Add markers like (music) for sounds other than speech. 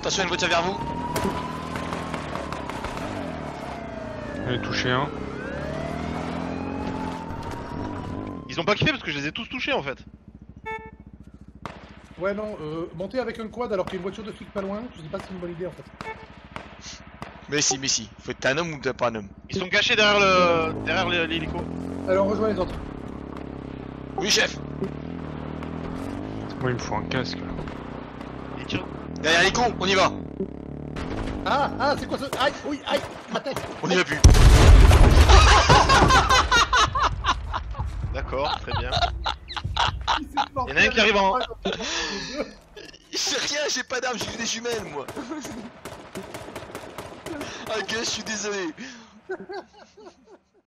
Attention, une voiture vers vous. J'en ai touché un. Ils ont pas kiffé parce que je les ai tous touchés en fait. Ouais, non, euh, monter avec un quad alors qu'il y a une voiture de flic pas loin, je sais pas si c'est une bonne idée en fait. Mais si, mais si. Faut être un homme ou t'es pas un homme Ils sont cachés derrière le derrière l'hélico. Alors, on rejoint les autres. Oui, chef. Moi, il me faut un casque là. Ils tirent. Derrière les cons, on y va. Ah, ah, c'est quoi ce. Aïe, oui, aïe, ma tête On y va plus. (laughs) D'accord, très bien. Il s'est planté Y en a un qui arrive en- C'est rien, j'ai pas d'armes, j'ai des jumelles, moi. (laughs) Ah, gueule, je suis désolé.